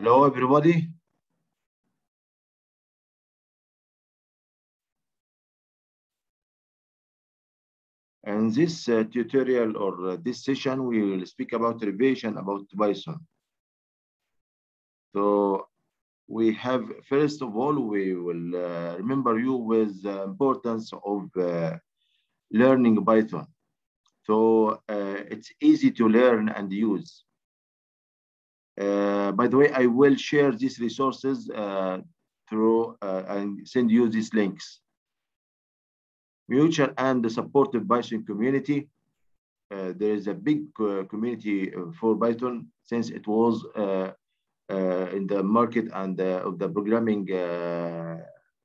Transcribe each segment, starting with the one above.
Hello, everybody. In this uh, tutorial or uh, this session, we will speak about revision about Python. So we have, first of all, we will uh, remember you with the importance of uh, learning Python. So uh, it's easy to learn and use. Uh, by the way, I will share these resources uh, through and send you these links mutual and supportive Python community. Uh, there is a big uh, community for Python since it was uh, in the market and of the programming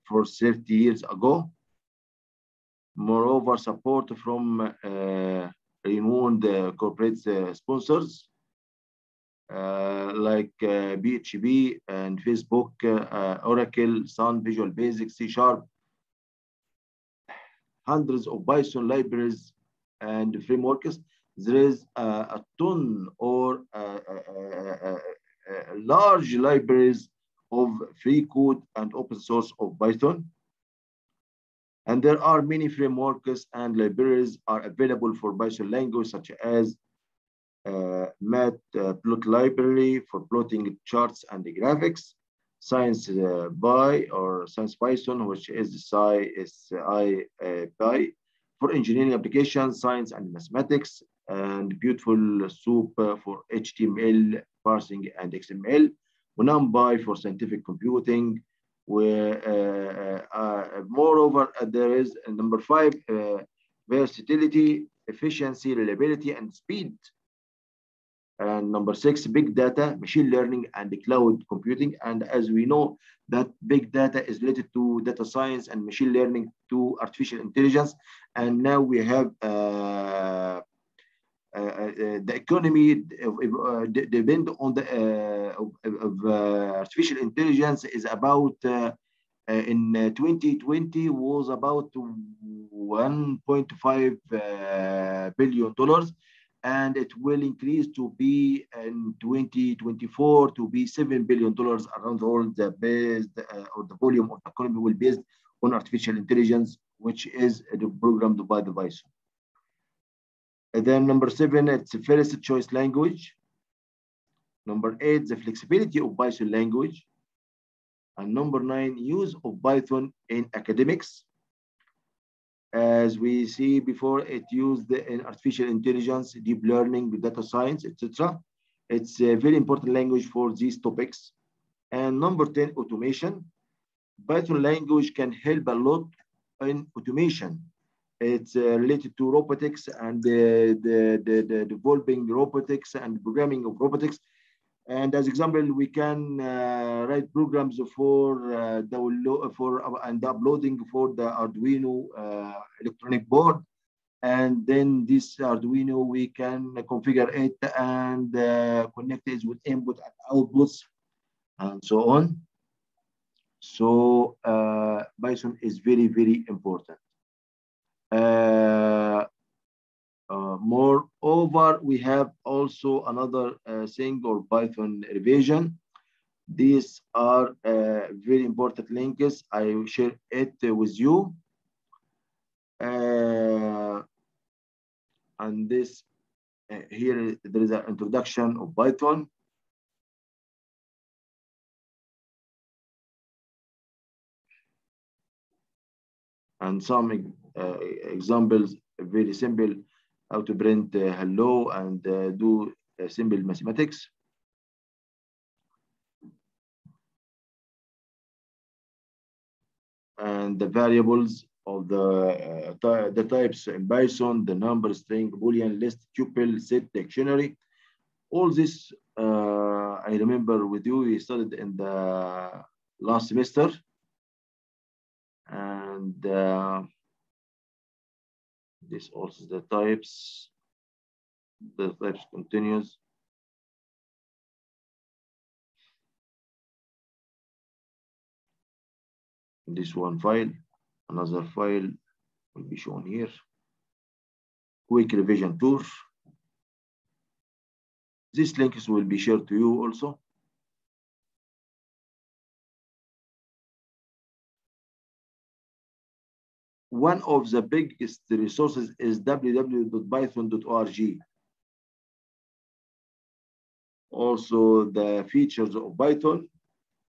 for 30 years ago. Moreover, support from renowned corporate sponsors Uh, like uh, PHP and Facebook, uh, Oracle, Sun, Visual Basic, C Sharp, hundreds of Python libraries and frameworks. There is a, ton or large libraries of free code and open source of Python. And there are many frameworks and libraries are available for Python language, such as uh, Matplot library for plotting charts and graphics, Science uh, by or Science Python, which is SciPy uh, for engineering applications, science and mathematics, and beautiful soup for HTML parsing and XML, NumPy for scientific computing. Where, uh, uh, moreover, uh, there is number five, versatility, efficiency, reliability, and speed and number six, big data, machine learning, and cloud computing. And as we know, that big data is related to data science and machine learning to artificial intelligence. And now we have uh, uh, uh, the economy uh, depend on the of, of artificial intelligence is about in 2020 was about 1.5 billion dollars and it will increase to be in 2024 to be $7 billion around the world uh, or the volume of the economy will be based on artificial intelligence, which is programmed by the Python. And then number seven, it's the first choice language. Number eight, the flexibility of Python language. And number nine, use of Python in academics as we see before, it used in artificial intelligence, deep learning, data science, etc. It's a very important language for these topics. And number 10, automation. Python language can help a lot in automation. It's uh, related to robotics and the, the, the, the developing robotics and programming of robotics. And as example, we can uh, write programs for uh, for uh, and uploading for the Arduino uh, electronic board. And then this Arduino, we can configure it and uh, connect it with input and outputs and so on. So uh, Python is very, very important. Uh, moreover, we have also another uh, thing Python revision. These are uh, very important links. I will share it with you. and this here there is an introduction of Python. And some uh, examples, very simple how to print uh, hello and uh, do uh, simple mathematics. And the variables of the, the types in Python, the number, string, Boolean, list, tuple, set, dictionary. All this, I remember with you, we studied in the last semester. And this also the types the types continues. This one file another file will be shown here. Quick revision tour these links will be shared to you also one of the biggest resources is www.python.org. Also, the features of Python,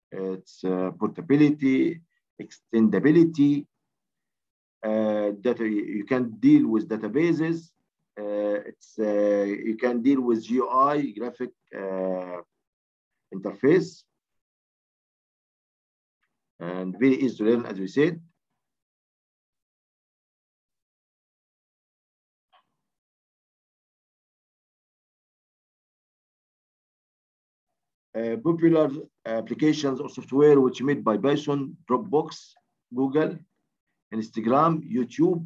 its uh, portability, extendability, uh, data, you can deal with databases, uh, it's, uh, you can deal with GUI, graphic uh, interface, and very easy to learn, as we said. Uh, popular applications or software which made by Python, Dropbox, Google, Instagram, YouTube,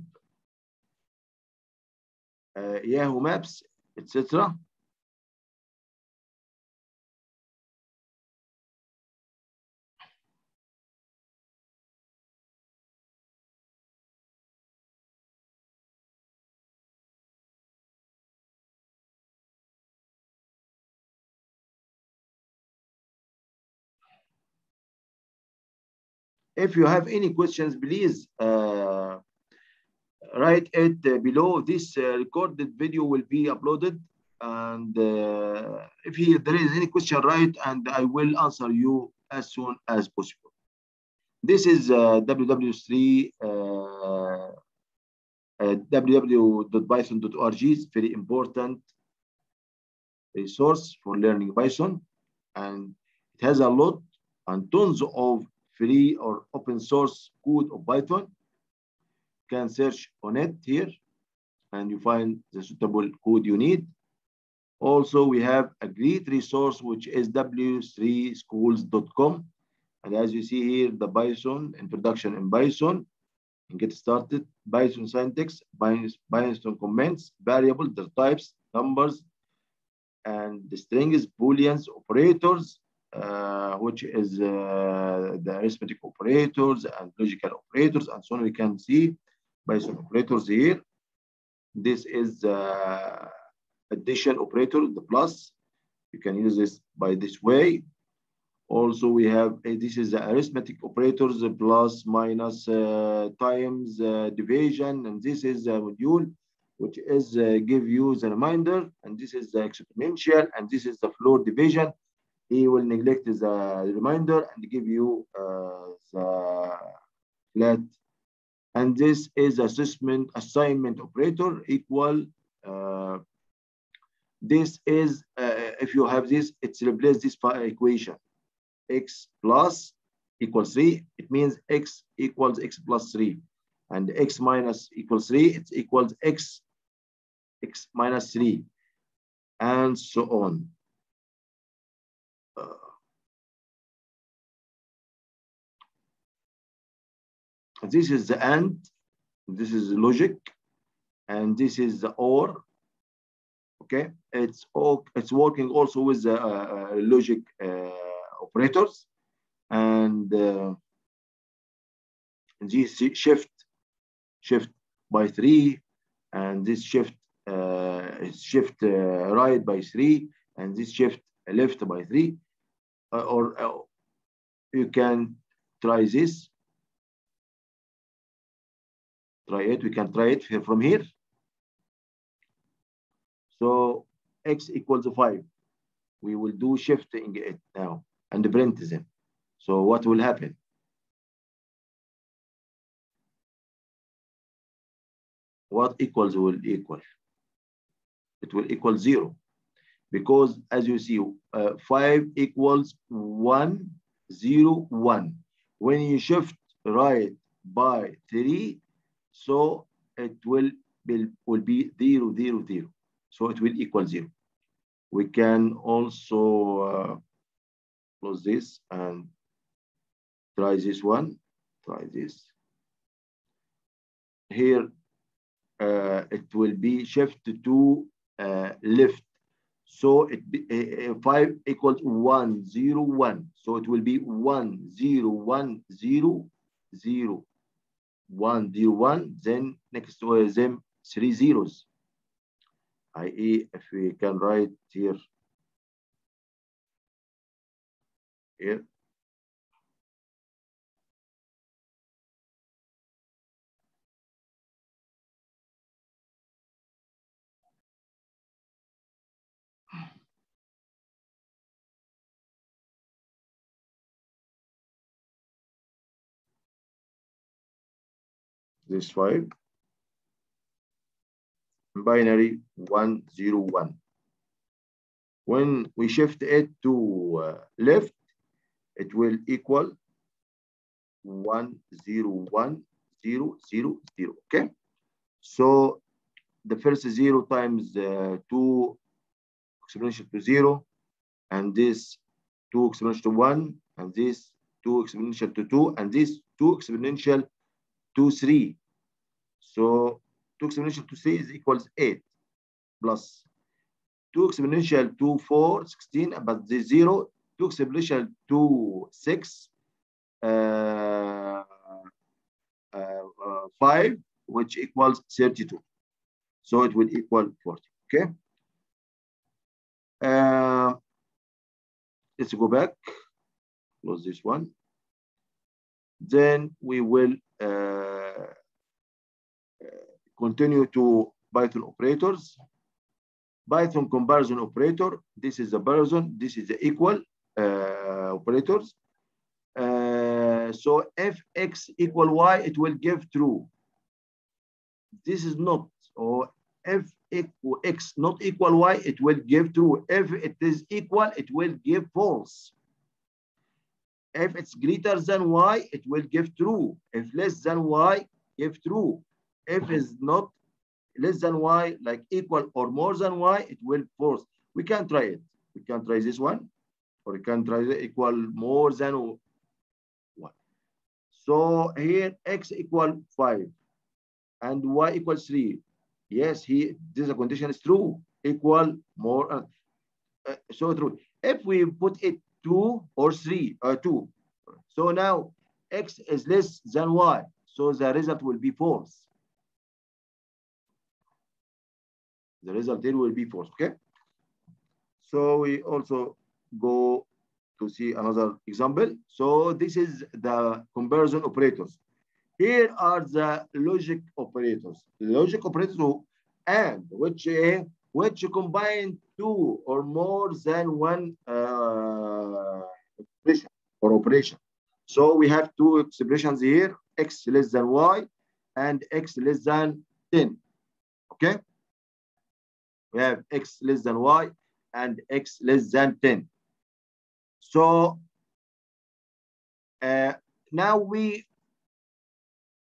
uh, Yahoo Maps, etc. If you have any questions, please uh, write it below. This uh, recorded video will be uploaded. And uh, if he, there is any question, write and I will answer you as soon as possible. This is uh, www3 uh, uh, www.python.org is very important resource for learning Python. And it has a lot and tons of free or open source code of Python. You can search on it here and you find the suitable code you need. Also, we have a great resource, which is w3schools.com. And as you see here, the Python introduction in Python, and get started, Python syntax, Python comments, variables, their types, numbers, and the strings, booleans, operators, which is uh, the arithmetic operators and logical operators, and so on. We can see Python operators here. This is uh, addition operator, the plus. You can use this by this way. Also, we have uh, this is the arithmetic operators, the plus, minus, uh, times, uh, division, and this is the module which is give you the reminder, and this is the exponential, and this is the floor division he will neglect the reminder and give you uh, the flat. And this is assessment assignment operator equal. Uh, this is, uh, if you have this, it's replace this equation. x plus equals 3. It means x equals x plus 3. And x minus equals 3, it equals x, x minus 3, and so on. This is the AND, this is logic, and this is the OR. Okay, it's all it's working also with the uh, logic uh, operators, and uh, this shift shift by three, and this shift uh, shift uh, right by three, and this shift left by three, uh, or you can try this try it. We can try it here from here. So x equals 5. We will do shifting it now and print them. So what will happen? What equals will equal? It will equal 0. Because as you see, uh, 5 equals 1, 0, 1. When you shift right by 3, so it will be, will be zero, zero, zero. So it will equal zero. We can also uh, close this and try this one, try this. Here, uh, it will be shift to uh, left. So it be, uh, 5 equals 1, 0, 1. So it will be 1, 0, 1, 0, 0. 1 0 1 then next to them three zeros i.e. if we can write here here this 5 binary 101 when we shift it to uh, left it will equal 101 0 0 0 okay? So the first zero times uh, 2 exponential to 0 and this 2 exponential to 1 and this 2 exponential to 2 and this 2 exponential to 3 so 2 exponential to 3 is equals 8 plus 2 exponential to 4 16 but the 0 2 exponential to 6 uh, uh, 5 which equals 32 so it will equal 40 okay? Uh, let's go back. Close this one then we will uh, continue to Python operators Python comparison operator this is the comparison this is the equal uh, operators uh, so if x equal y it will give true this is not or if x not equal y, it will give true. If it is equal, it will give false. If it's greater than y, it will give true. If less than y, give true. If it's not less than y, like equal or more than y, it will false. We can try it. We can try this one, or we can try the equal more than one. So here x equal 5 and y equals 3 yes he this condition is true equal more uh, uh, so true if we put it two or three or uh, two. So now x is less than y. So the result will be false. The result will be false okay? So we also go to see another example. So this is the comparison operators. Here are the logic operators. Logic operators and which uh, which combine two or more than one uh, operation. So we have two expressions here, x less than y and x less than 10. Okay? We have x less than y and x less than 10. So uh, now we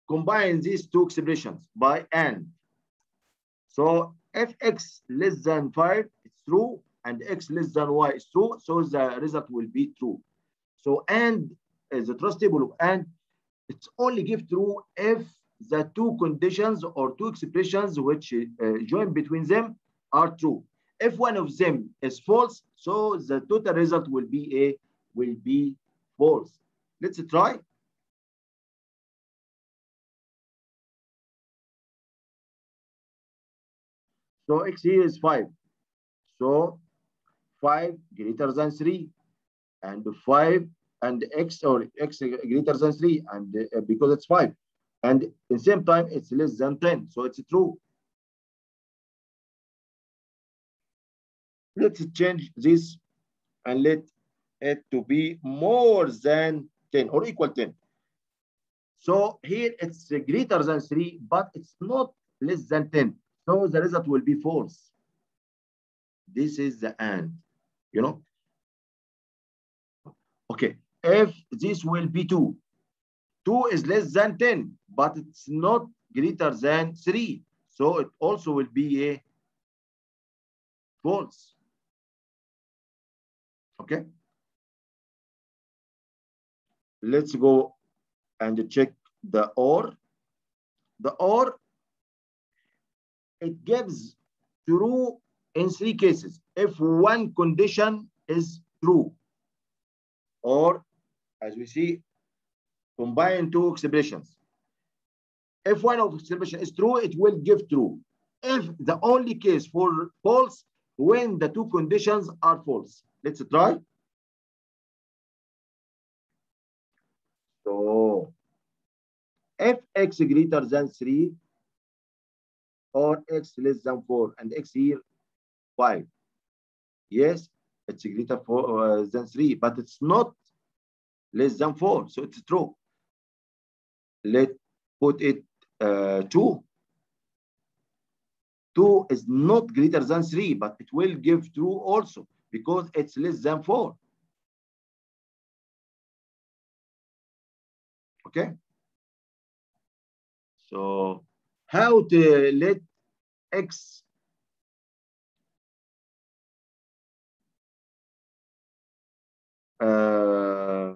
combine these two expressions by and. So if x less than 5 it's true and x less than y is true, so the result will be true. So and is a trust and it's only give true if the two conditions or two expressions which uh, join between them are true. If one of them is false, so the total result will be a will be false. Let's try. So x here is 5. So 5 greater than 3 and 5 and x or x greater than 3 and uh, because it's 5 and at the same time it's less than 10 so it's true. Let's change this and let it to be more than 10 or equal 10 so here it's greater than 3 but it's not less than 10 so the result will be false. This is the and, you know. Okay, if this will be 2, 2 is less than 10, but it's not greater than 3. So it also will be a false. Okay. Let's go and check the OR. The OR it gives true in three cases. If one condition is true, or as we see, combine two expressions. If one of expression is true, it will give true. If the only case for false, when the two conditions are false. Let's try. So, if x greater than 3, or x less than 4 and x here 5. Yes, it's greater uh, than 3, but it's not less than 4, so it's true. Let's put it uh, 2. 2 is not greater than 3, but it will give true also because it's less than 4. Okay? So how to let x uh,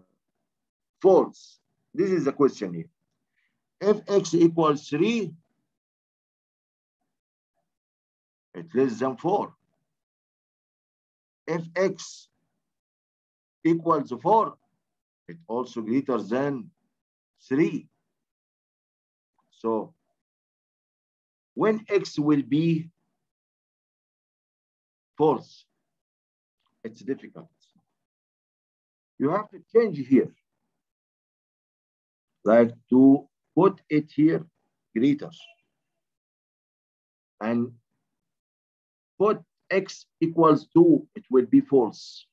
false? This is the question here. If x equals 3, it's less than 4. If x equals 4, it also greater than 3. So when x will be false, it's difficult. You have to change here. Like to put it here greater. And put x equals 2, it will be false.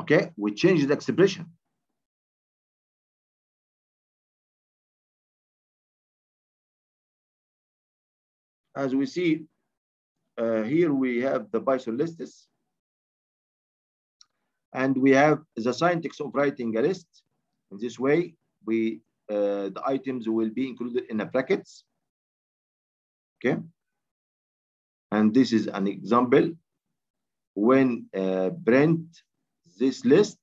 Okay, we change the expression. As we see, uh, here we have the Bison. And we have the syntax of writing a list. In this way, we uh, the items will be included in the brackets. Okay. And this is an example. When uh, print this list,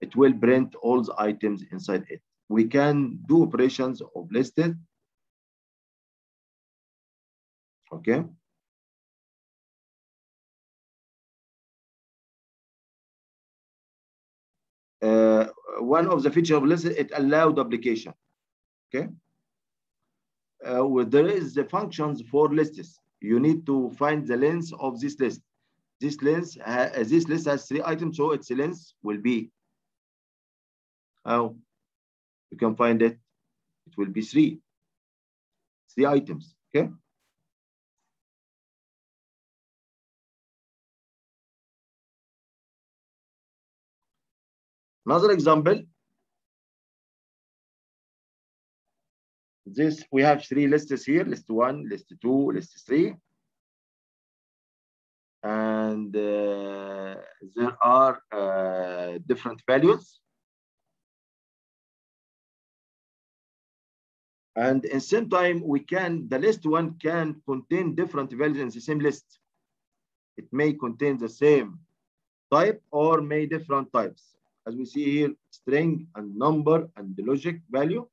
it will print all the items inside it. We can do operations of listed. Okay. One of the features of list, it allow duplication. Okay. Uh, there is the functions for lists. You need to find the length of this list. This length, uh, this list has three items, so its length will be how you can find it. It will be three, three items. Okay. Another example. This we have three lists here: list one, list two, list three, and uh, there are uh, different values. And in same time, we can the list one can contain different values in the same list. It may contain the same type or may different types as we see here, string and number and the logic value.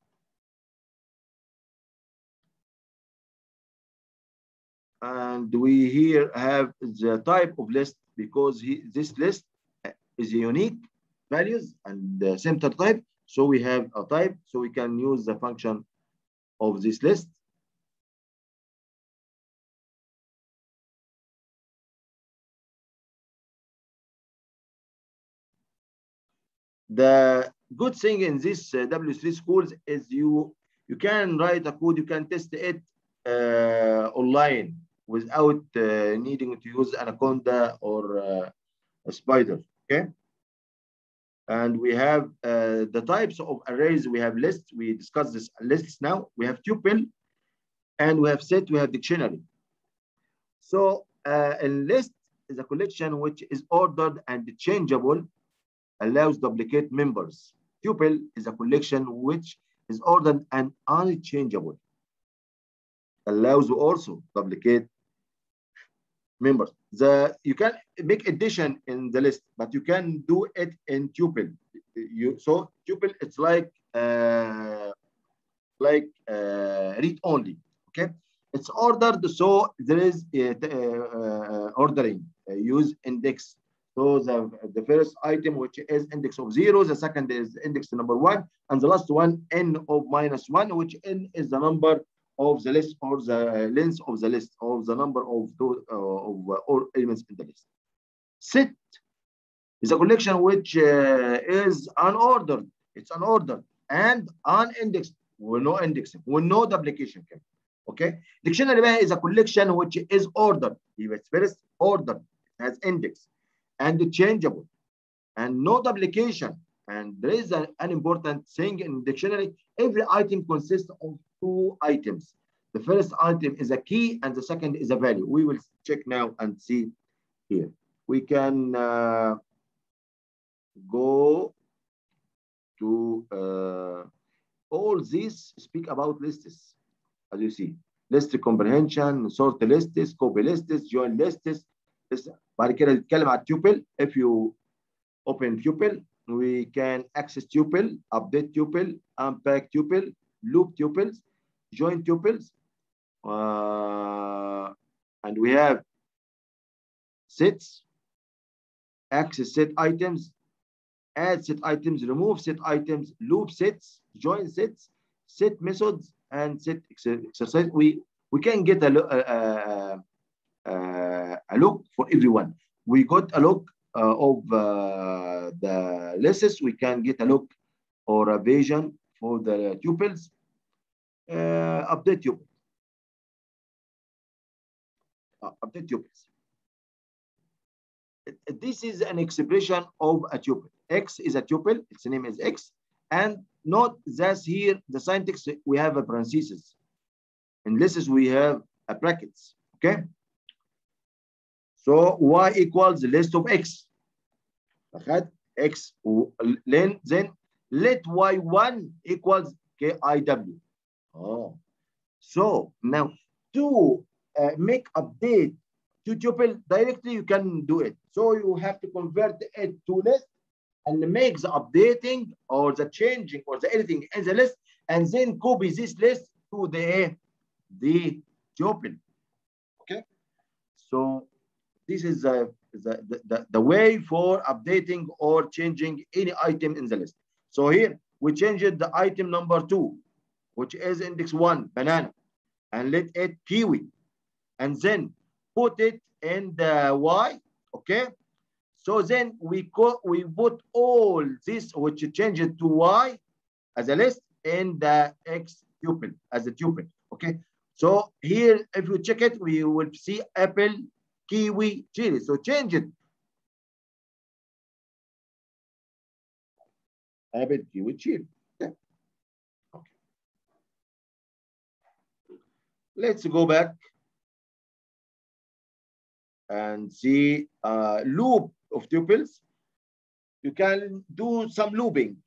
And we here have the type of list because he, this list is unique values and the same type. So we have a type, so we can use the function of this list. The good thing in this uh, W3 schools is you you can write a code, you can test it uh, online without uh, needing to use Anaconda or uh, a Spyder, okay? And we have uh, the types of arrays, we have lists, we discussed this lists now, we have tuple, and we have set, we have dictionary. So uh, a list is a collection which is ordered and changeable allows duplicate members. Tuple is a collection which is ordered and unchangeable. Allows also duplicate members. The you can make addition in the list, but you can do it in tuple. You so tuple it's like uh, like uh, read only. Okay, it's ordered so there is uh, uh, ordering. use index so the, the first item, which is index of zero, the second is index number one, and the last one, n of minus one, which n is the number of the list or the length of the list or the number of those, uh, of uh, all elements in the list. Set is a collection which uh, is unordered. It's unordered and unindexed with no indexing, with no duplication. Okay. Dictionary is a collection which is ordered. It's first ordered, has index and changeable and no duplication And there is an, an important thing in dictionary. Every item consists of two items. The first item is a key and the second is a value. We will check now and see here. We can uh, go to uh, all these speak about lists as you see list comprehension sort lists copy lists join lists بعد كده نتكلم على tuple if you open tuple we can access tuple update tuple unpack tuple loop tuples join tuples uh, and we have sets access set items add set items, remove set items, loop sets, join sets, set methods, and set exercise. We we can get a, a, a, a look for everyone. We got a look uh, of uh, the lists. We can get a look or a vision for the tuples. Uh, update tuple. Uh, update tuples. This is an expression of a tuple. X is a tuple, its name is X. And note that here, the syntax, we have a parenthesis. In lists, we have a brackets, okay? So Y equals list of X. X, then, then let Y1 equals KIW. Oh, so now to uh, make update to tuple directly, you can do it. So you have to convert it to list and make the updating or the changing or the editing in the list and then copy this list to the the tuple okay so this is the the, the, the way for updating or changing any item in the list so here we changed the item number two which is index one banana and let it kiwi and then put it in the y okay so then we co we put all this which changed to y as a list in the x tuple as a tuple. Okay. So here, if you check it, we will see apple, kiwi, cherry. So change it. Apple, kiwi, cherry. Okay. Let's go back and see uh, loop of tuples, you can do some looping.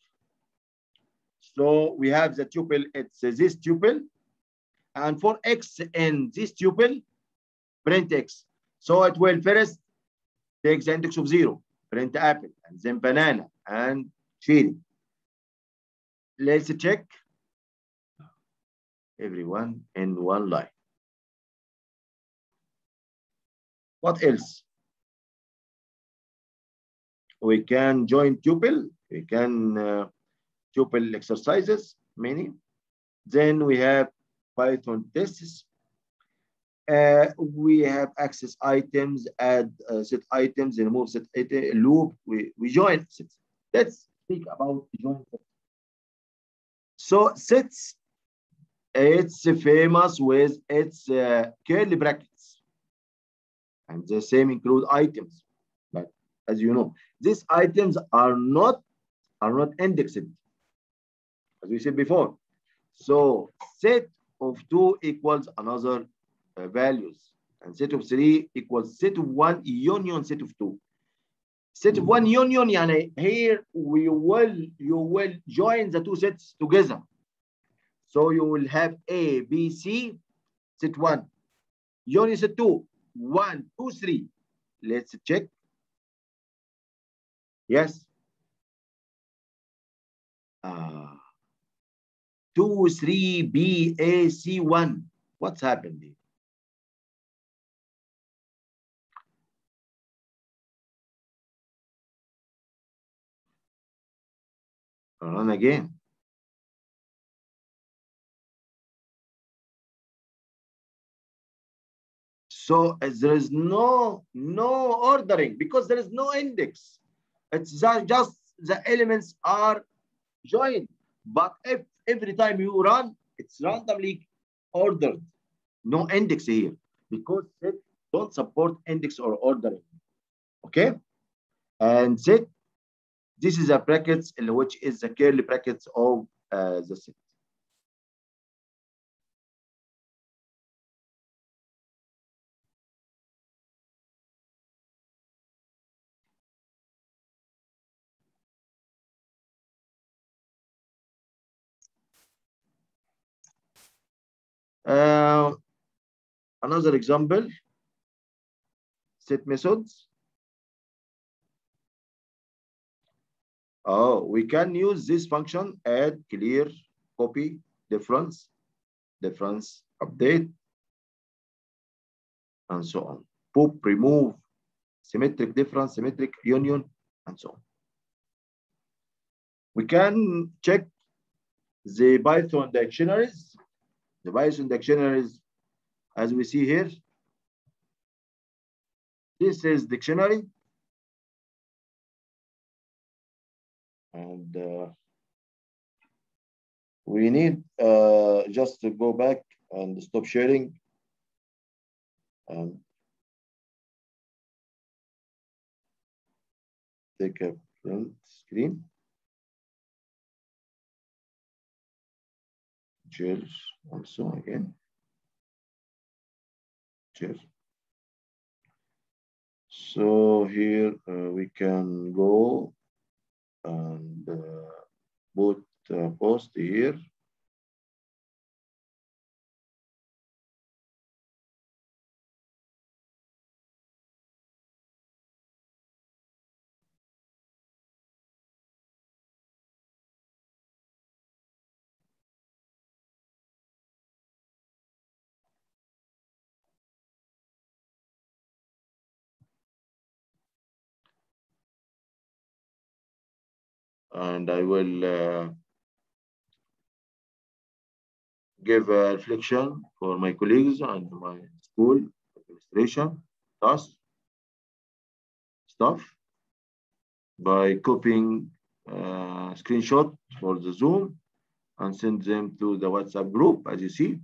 So we have the tuple, it's this tuple. And for x in this tuple, print x. So it will first take the index of zero, print apple, and then banana, and cherry. Let's check everyone in one line. What else? we can join tuple, we can uh, tuple exercises, many. Then we have Python tests. Uh, we have access items, add uh, set items, remove set item, loop, we, we join sets. Let's speak about join sets. So sets, it's famous with its uh, curly brackets. And the same include items but as you know. These items are not are not indexed, as we said before. So set of two equals another uh, values, and set of three equals set of one union set of two. Set of one union, yani here we will you will join the two sets together. So you will have A, B, C, set one. Union set two, one, two, three. Let's check. Yes. Uh, 2, 3, B, A, C, 1. What's happened here? Run again. So as there is no no ordering because there is no index. It's just the elements are joined. But if every time you run, it's randomly ordered. No index here because set don't support index or ordering. Okay? And set This is a brackets which is the curly brackets of uh, the set. Uh, another example, set methods. Oh, we can use this function, add, clear, copy, difference, difference, update, and so on. Pop, remove, symmetric difference, symmetric union, and so on. We can check the Python dictionaries. The Python dictionaries, as we see here, this is dictionary. And uh, we need uh, just to go back and stop sharing. And take a print screen. Share also again. Share. So here uh, we can go and uh, uh, post here. And I will uh, give a reflection for my colleagues and my school administration task staff by copying uh, screenshot for the Zoom and send them to the WhatsApp group as you see.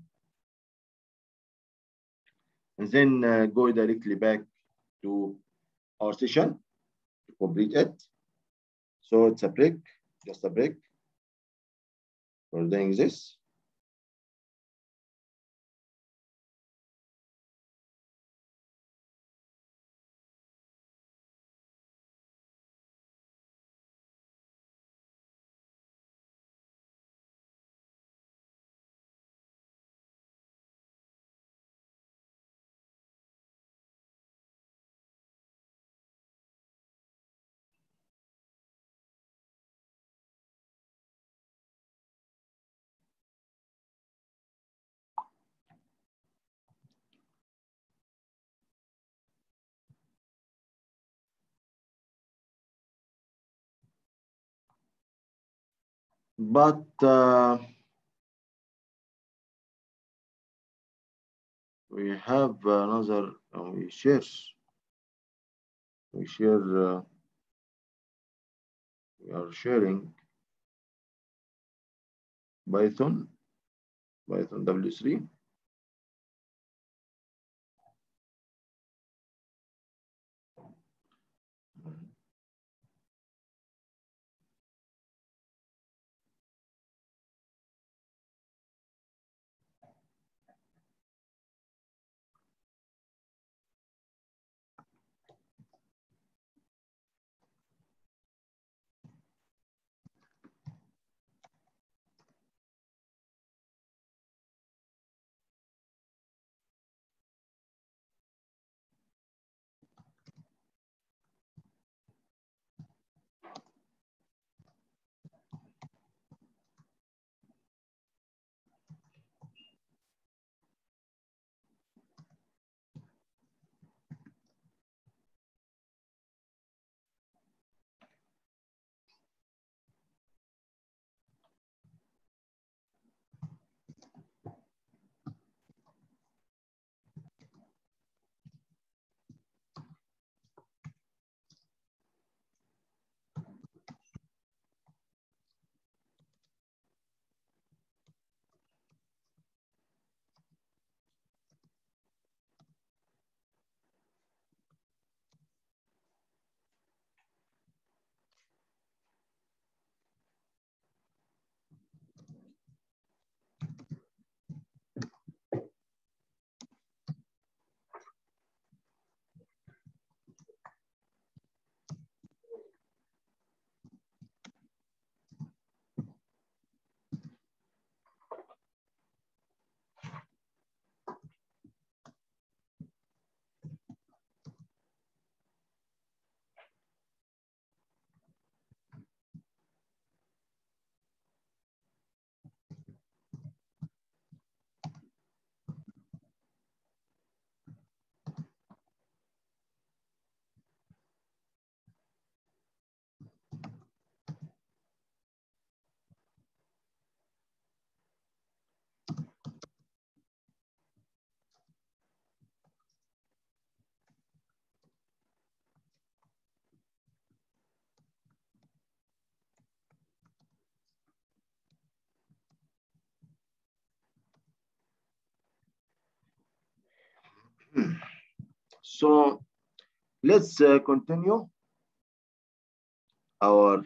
And then uh, go directly back to our session to complete it. So it's a break, just a break for doing this. But uh, we have another, uh, we share, we share, uh, we are sharing Python, Python W3. So let's uh, continue our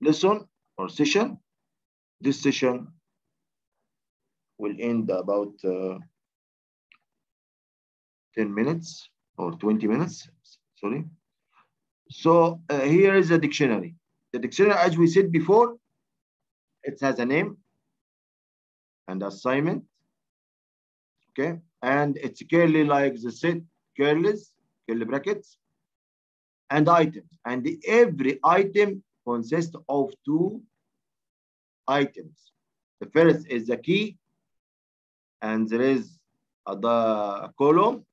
lesson or session. This session will end about uh, 10 minutes or 20 minutes, sorry. So uh, here is a dictionary. The dictionary, as we said before, it has a name and assignment, okay? And it's curly like the set, curlies, curly brackets, and items. And every item consists of two items. The first is the key, and there is a, the column,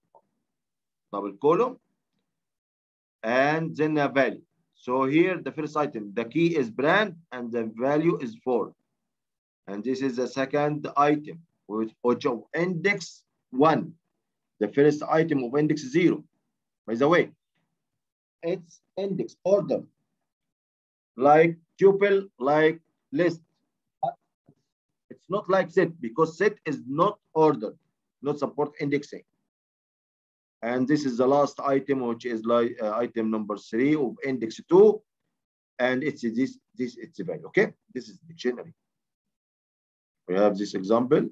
double column, and then a value. So here, the first item, the key is brand, and the value is four. And this is the second item, which, of index one. The first item of index zero. By the way, it's index order, like tuple, like list. It's not like set because set is not ordered, not support indexing. And this is the last item, which is like uh, item number three of index two. And it's this, this it's a value, okay? This is dictionary. We have this example.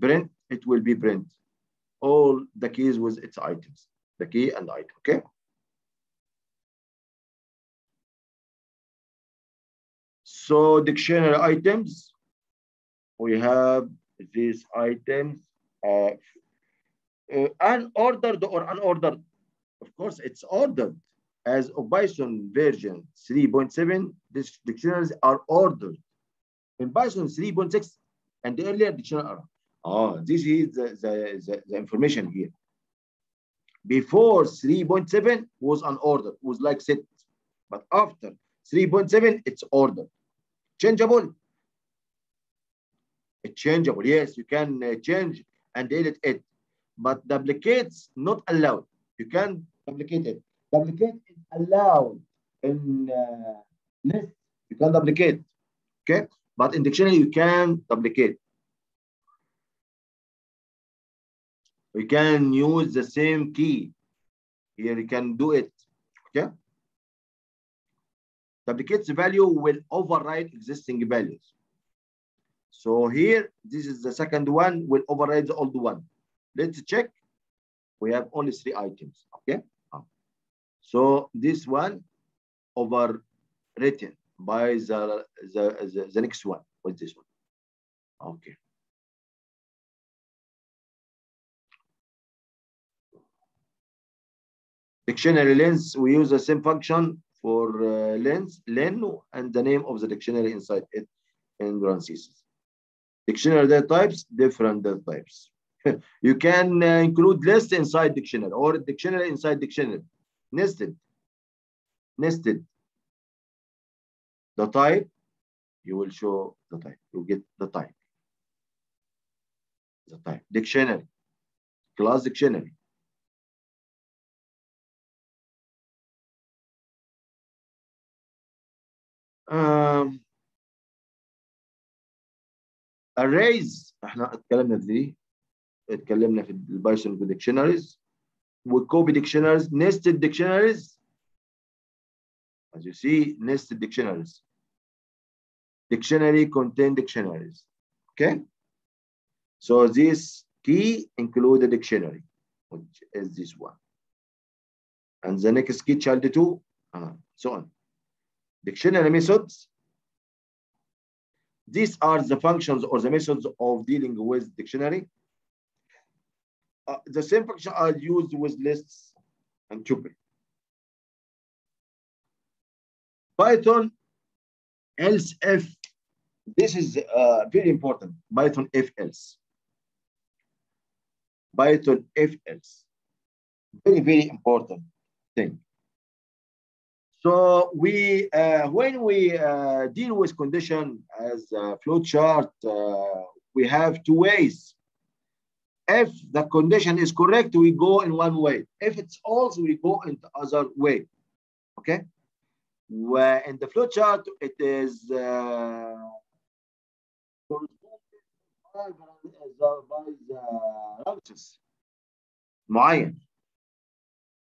Print, it will be print. All the keys with its items, the key and item, okay? So dictionary items, we have these items, uh, uh, unordered or unordered. Of course, it's ordered. As of Python version 3.7, these dictionaries are ordered. In Python 3.6 and the earlier dictionary. Oh, this is the, the, the, the information here. Before 3.7 was unordered, was like set. But after 3.7, it's ordered. Changeable. It's changeable. Yes, you can uh, change and edit it. But duplicates not allowed. You can duplicate it. Duplicate is allowed in uh, list. You can duplicate. Okay. But in dictionary, you can duplicate. You can use the same key. Here you can do it. Okay. Duplicates value will override existing values. So here, this is the second one, will override the old one. Let's check. We have only three items. Okay. Ah. So this one overwritten by the, the, the, the next one. What's this one? Okay. Dictionary lens, we use the same function for uh, lens, len, and the name of the dictionary inside it in parentheses. Dictionary data types, different data types. you can uh, include list inside dictionary or dictionary inside dictionary. Nested. Nested. The type, you will show the type. You get the type. The type. Dictionary. Class dictionary. Um, arrays إحنا اتكلمنا في دي اتكلمنا في البايثون ديكشنريز وكوبي ديكشنريز nested dictionaries as you see nested dictionaries dictionary contain dictionaries. Okay? So this key include a dictionary which is this one. And the next key child two uh, so on. Dictionary methods. These are the functions or the methods of dealing with dictionary. Uh, the same function are used with lists and tuple. Python else if, this is uh, very important, Python if else. Python if else. Very, very important thing. So we, uh, when we uh, deal with condition as a flow chart, uh, we have two ways. If the condition is correct, we go in one way. If it's false, we go in the other way. Okay. Where in the flow chart, it is by the, by the ranches معين.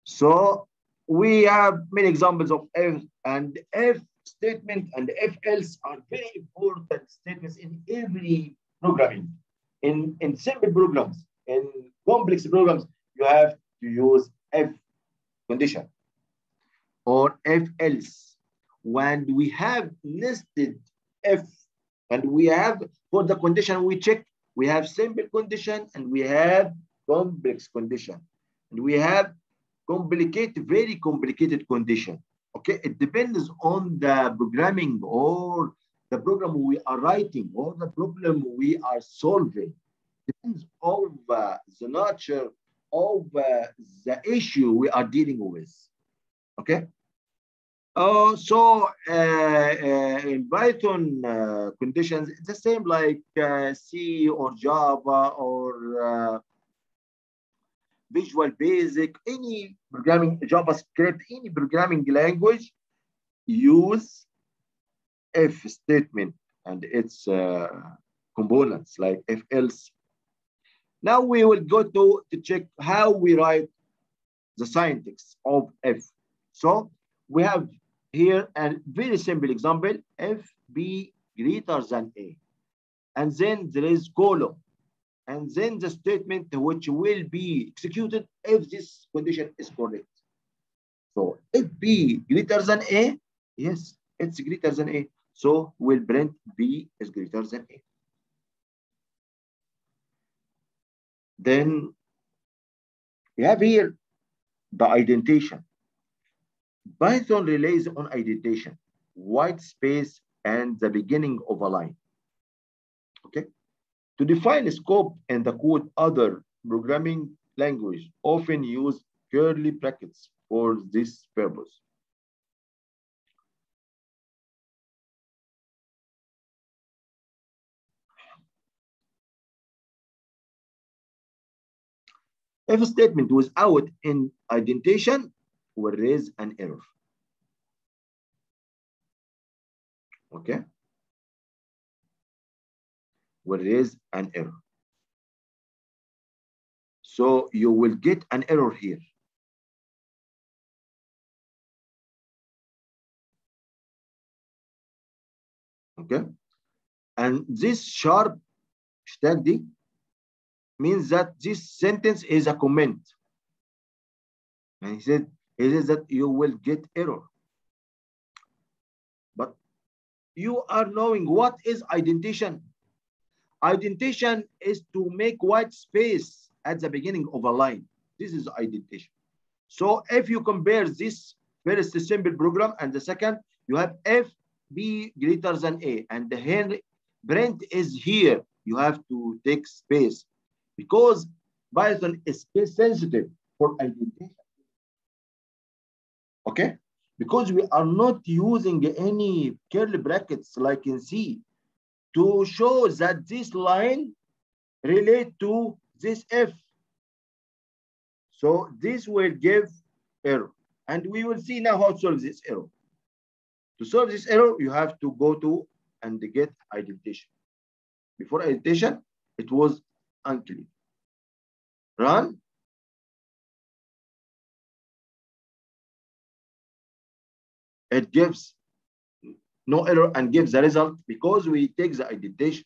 So we have many examples of if and if statement and if else are very important statements in every programming. In, in simple programs, in complex programs, you have to use if condition or if else. When we have listed if and we have for the condition we check, we have simple condition and we have complex condition. And we have complicated, very complicated condition. Okay, it depends on the programming or the program we are writing or the problem we are solving. Depends on uh, the nature of uh, the issue we are dealing with. Okay. Uh, so uh, in Python uh, conditions, it's the same like uh, C or Java or Visual Basic, any programming, JavaScript, any programming language, use if statement and its uh, components like if else. Now we will go to, to check how we write the syntax of if. So we have here a very simple example, if b greater than a. And then there is colon and then the statement which will be executed if this condition is correct. So if B greater than A, yes, it's greater than A. So we'll print B is greater than A. Then we have here the indentation. Python relies on indentation, white space, and the beginning of a line. Okay. To define scope and the code, other programming language often use curly brackets for this purpose. If a statement without an indentation will raise an error. Okay will raise an error. So you will get an error here. Okay. And this sharp D means that this sentence is a comment. And he said, he says that you will get error. But you are knowing what is indentation. Indentation is to make white space at the beginning of a line. This is indentation. So if you compare this first simple program and the second, you have F B greater than A and the Henry print is here. You have to take space because Python is space sensitive for indentation. Okay? Because we are not using any curly brackets like in C to show that this line relate to this F. So this will give error. And we will see now how to solve this error. To solve this error, you have to go to and get indentation. Before indentation, it was unclear. Run. It gives no error and gives the result because we take the indentation.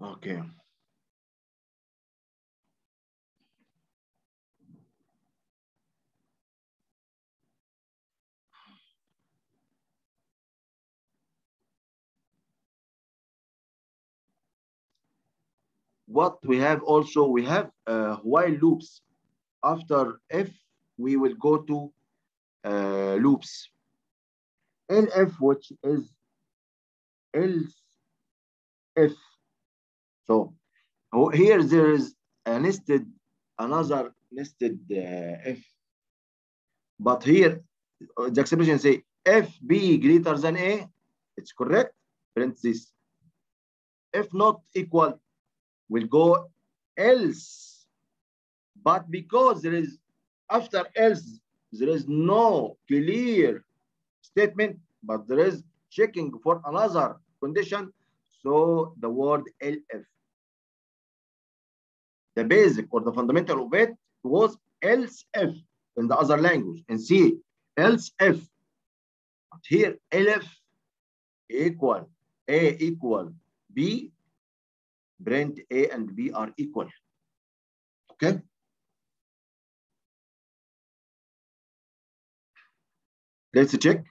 Okay. What we have also, we have uh, while loops. After if, we will go to uh, loops. elif, which is else if so oh, here there is a nested another nested uh, if but here the expression say if b greater than a. It's correct. Parenthesis. If not equal will go else. But because there is after else there is no clear statement but there is checking for another condition. So the word elif the basic or the fundamental of it was else if in the other language and see else if but here elif equal a equal b print a and b are equal. Okay? Let's check.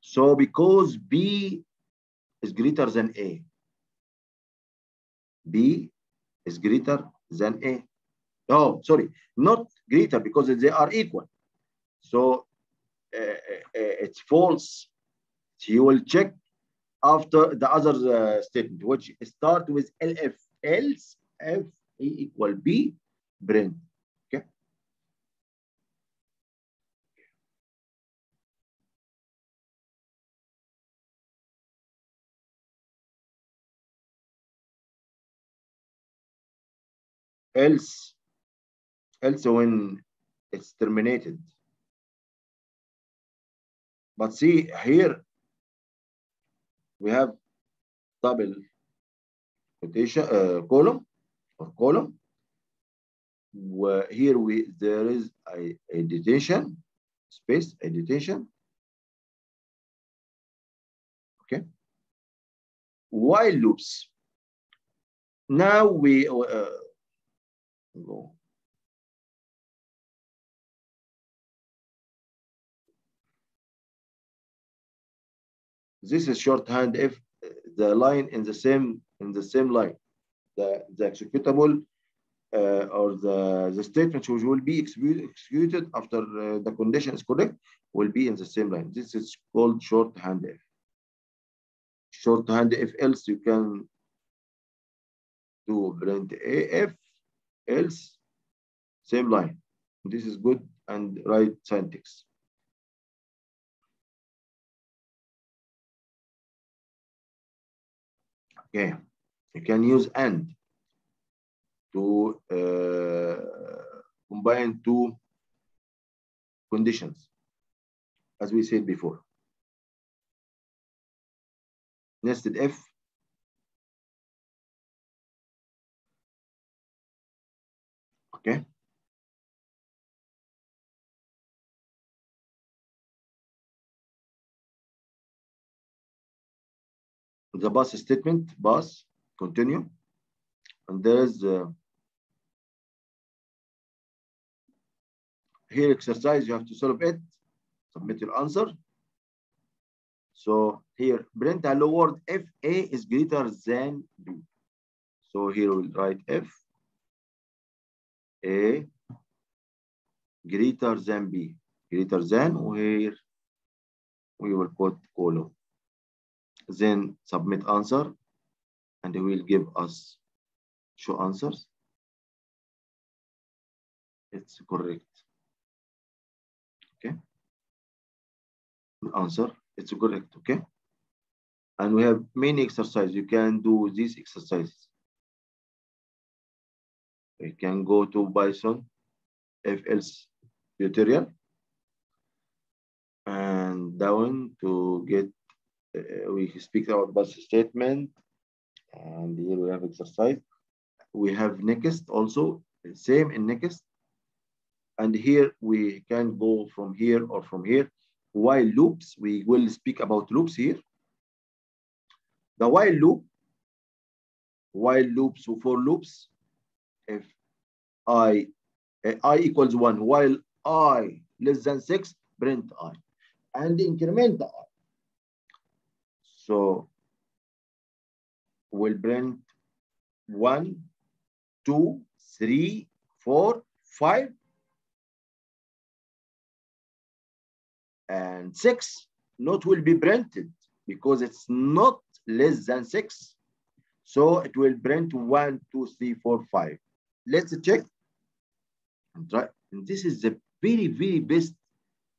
So because b is greater than a b is greater than a. Oh sorry not greater because they are equal. So uh, uh, it's false. So you will check after the other uh, statement. Which start with elif else f a equal b print else else when it's terminated. But see here we have double quotation uh, column or column where here we there is a, a detention space a detention okay. While loops. Now we uh, this is shorthand if the line in the same in the same line the the executable uh, or the the statement which will be executed, executed after uh, the condition is correct will be in the same line. This is called shorthand if shorthand if else you can do print if else same line this is good and right syntax Okay, you can use and to uh, combine two conditions, as we said before. Nested if okay. the pass statement, pass, continue. And there's uh, here exercise, you have to solve it, submit your answer. So here, print hello world if A is greater than B. So here we'll write if A greater than B, greater than where we will put column then submit answer and he will give us show answers. It's correct. Okay. Answer it's correct okay? And we have many exercises you can do these exercises you can go to Python FL's tutorial and down to get uh, we speak about pass statement and here we have exercise. We have next also same in next and here we can go from here or from here. While loops? We will speak about loops here. The while loop while loops for loops if i eh, i equals one while i less than six print i and increment i so we'll print one, two, three, four, five. and 6 not will be printed because it's not less than 6. So it will print 1, 2, 3, 4, 5. Let's check. And try. And this is the very, very best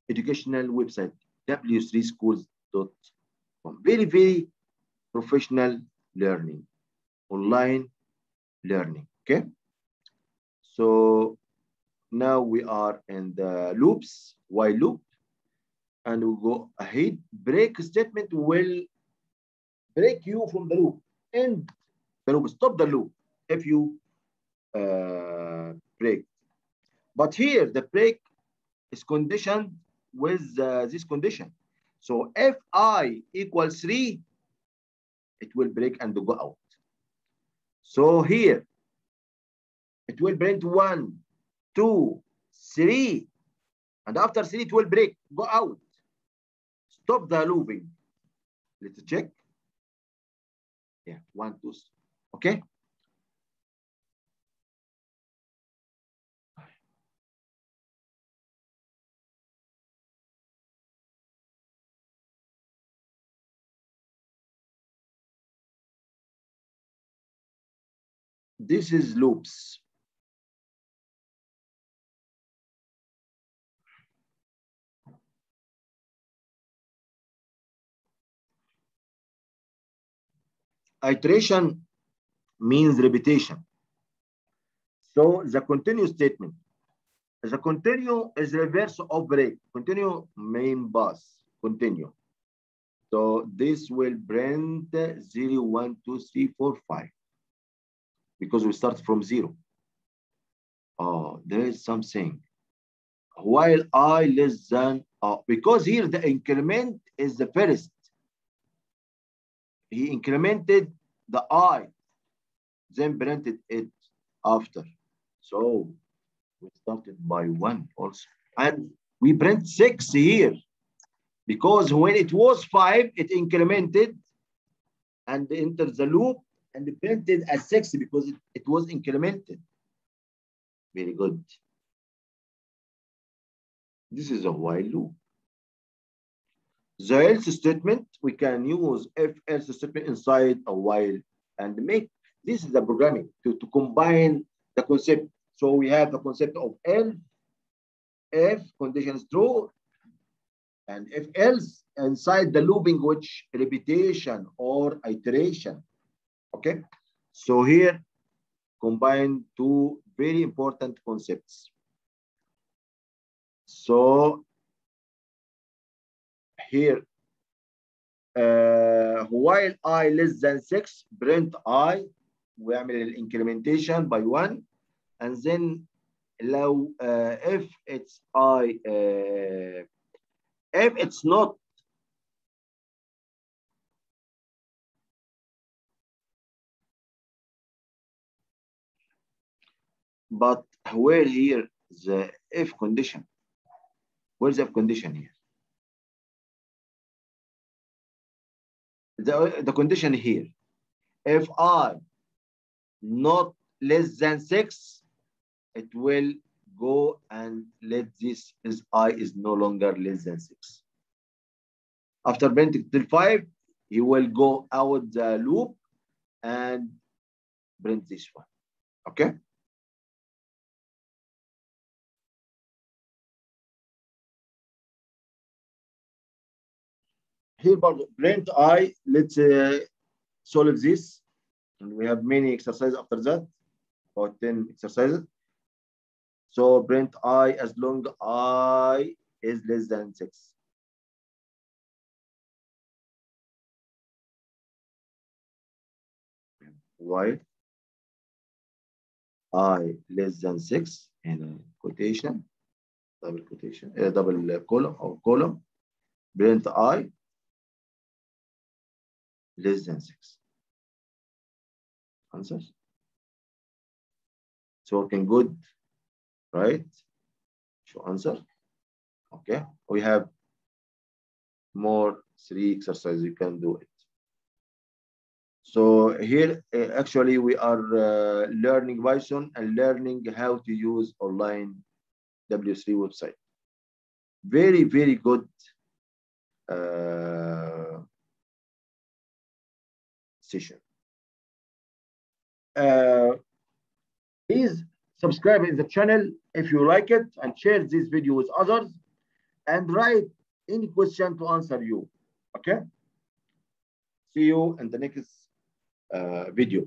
educational website, w3schools.com. Very, very professional learning, online learning, okay? So now we are in the loops, while loop, and we go ahead. Break statement will break you from the loop, end the loop, stop the loop if you uh, break. But here, the break is conditioned with uh, this condition. So if i equals 3, it will break and go out. So here, it will print 1, 2, 3. And after 3, it will break, go out. Stop the looping. Let's check. Yeah, 1, 2, okay? This is loops. Iteration means repetition. So the continue statement. The continue is reverse of break. Continue main bus. Continue. So this will print 0, 1, 2, 3, 4, 5 because we start from zero. Oh, there is something. While i less than, uh, because here the increment is the first. He incremented the i, then printed it after. So we started by one also. And we print six here because when it was five, it incremented and entered the loop and printed as 6 because it, it was incremented. Very good. This is a while loop. The else statement, we can use if else statement inside a while and make, this is the programming to, to combine the concept. So we have the concept of else, if conditions true, and if else inside the looping which repetition or iteration Okay, so here combine two very important concepts. So here, uh, while i less than 6, print i, ويعمل incrementation by 1, and then لو uh, if it's i, uh, if it's not But where here the if condition? Where's the if condition here? The, the condition here. If I not less than six, it will go and let this is I is no longer less than six. After printing till five, he will go out the loop and print this one. Okay. Here print I, let's uh, solve this. And we have many exercises after that, about 10 exercises. So print I as long I is less than 6. While I less than 6 in a quotation, double quotation, uh, double column or column, print I less than 6. Answers? It's working good, right? Show answer. Okay, we have more three exercises, you can do it. So here, uh, actually, we are uh, learning Python and learning how to use online W3 website. Very, very good uh, session. Uh, please subscribe in the channel if you like it and share this video with others and write any question to answer you. Okay? See you in the next uh, video.